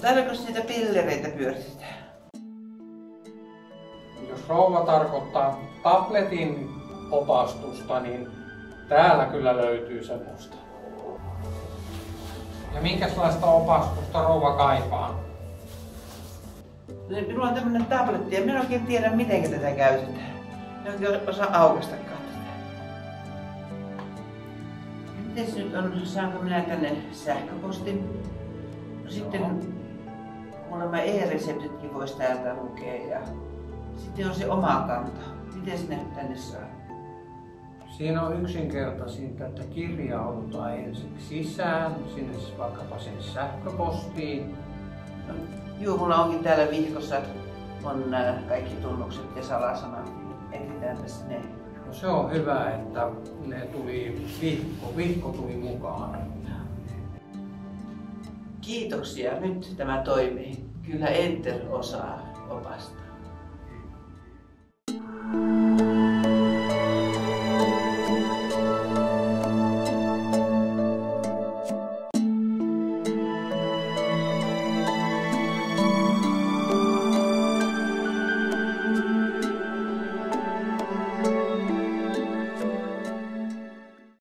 Täälläkö niitä pillereitä pyöritetään? Jos rouva tarkoittaa tabletin opastusta, niin täällä kyllä löytyy semmoista. Ja minkälaista opastusta rouva kaipaa? Niin, Minulla on tämmönen tabletti ja minä en oikein tiedä miten tätä käytetään. En oikein osaa aukastakaan Mites nyt on, saanko minä tänne sähköpostin? No sitten kuulemma e-reseptitkin voisi täältä lukea ja sitten on se oma kanta. Miten sinne tänne saa? Siinä on yksinkertaisinta, että kirjaudutaan ensiksi sisään, sinne siis vaikkapa sen sähköpostiin. No, juu, mulla onkin täällä vihkossa on nämä kaikki tunnukset ja salasanat. Etsitäänpäs ne. Se on hyvä, että ne tuli vihko, vihko tuli mukaan. Kiitoksia, nyt tämä toimii. Kyllä Enter osaa opastaa.